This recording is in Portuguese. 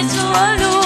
deixa o olho